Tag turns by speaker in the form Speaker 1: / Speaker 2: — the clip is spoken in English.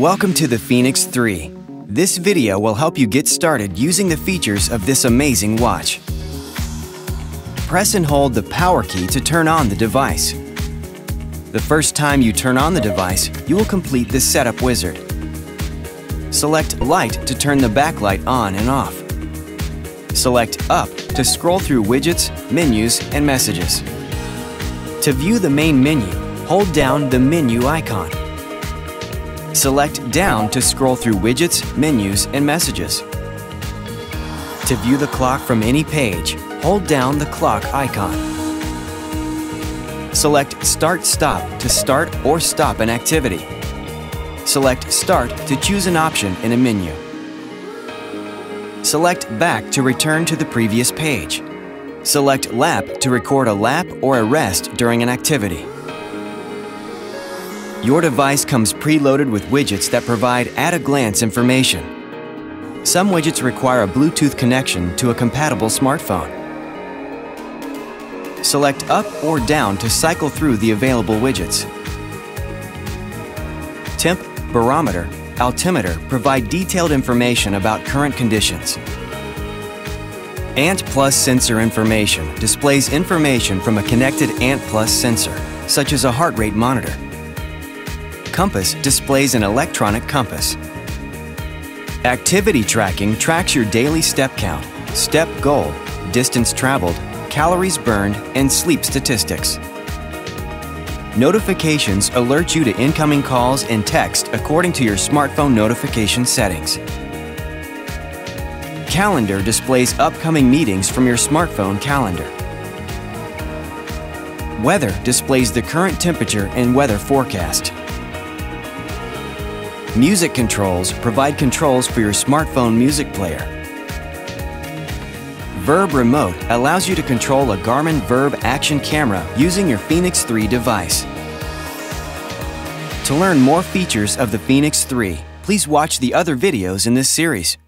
Speaker 1: Welcome to the fenix 3. This video will help you get started using the features of this amazing watch. Press and hold the power key to turn on the device. The first time you turn on the device, you will complete the setup wizard. Select Light to turn the backlight on and off. Select Up to scroll through widgets, menus, and messages. To view the main menu, hold down the menu icon. Select Down to scroll through widgets, menus, and messages. To view the clock from any page, hold down the clock icon. Select Start Stop to start or stop an activity. Select Start to choose an option in a menu. Select Back to return to the previous page. Select Lap to record a lap or a rest during an activity. Your device comes preloaded with widgets that provide at-a-glance information. Some widgets require a Bluetooth connection to a compatible smartphone. Select up or down to cycle through the available widgets. Temp, barometer, altimeter provide detailed information about current conditions. Ant Plus sensor information displays information from a connected Ant Plus sensor, such as a heart rate monitor. Compass displays an electronic compass. Activity tracking tracks your daily step count, step goal, distance traveled, calories burned, and sleep statistics. Notifications alert you to incoming calls and text according to your smartphone notification settings. Calendar displays upcoming meetings from your smartphone calendar. Weather displays the current temperature and weather forecast. Music controls provide controls for your smartphone music player. VIRB Remote allows you to control a Garmin VIRB action camera using your fenix 3 device. To learn more features of the fenix 3, please watch the other videos in this series.